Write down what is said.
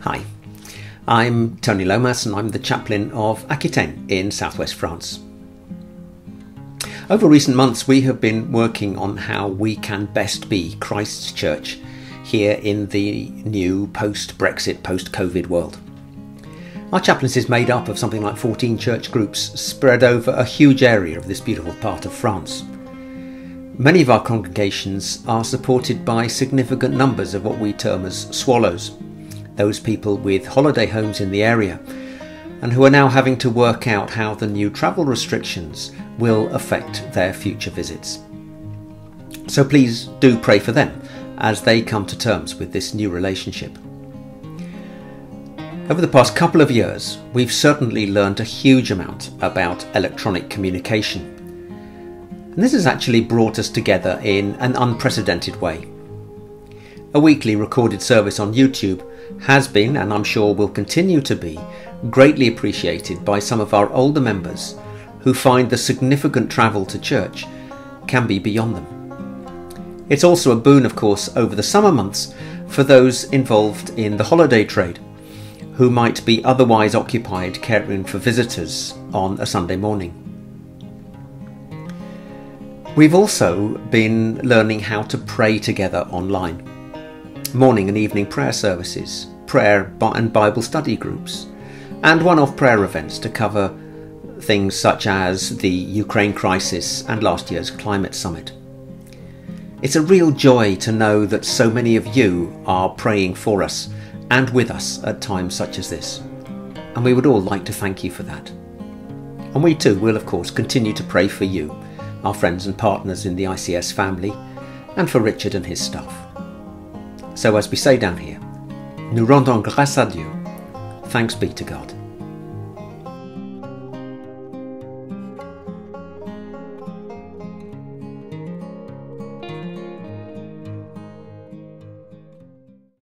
Hi, I'm Tony Lomas and I'm the chaplain of Aquitaine in southwest France. Over recent months, we have been working on how we can best be Christ's church here in the new post Brexit, post COVID world. Our chaplaincy is made up of something like 14 church groups spread over a huge area of this beautiful part of France. Many of our congregations are supported by significant numbers of what we term as swallows, those people with holiday homes in the area, and who are now having to work out how the new travel restrictions will affect their future visits. So please do pray for them as they come to terms with this new relationship. Over the past couple of years, we've certainly learned a huge amount about electronic communication. And this has actually brought us together in an unprecedented way. A weekly recorded service on YouTube has been, and I'm sure will continue to be, greatly appreciated by some of our older members who find the significant travel to church can be beyond them. It's also a boon, of course, over the summer months for those involved in the holiday trade who might be otherwise occupied caring for visitors on a Sunday morning. We've also been learning how to pray together online. Morning and evening prayer services, prayer and Bible study groups, and one off prayer events to cover things such as the Ukraine crisis and last year's climate summit. It's a real joy to know that so many of you are praying for us and with us at times such as this, and we would all like to thank you for that. And we too will, of course, continue to pray for you, our friends and partners in the ICS family, and for Richard and his staff. So, as we say down here, nous rendons grâce à Dieu, thanks be to God.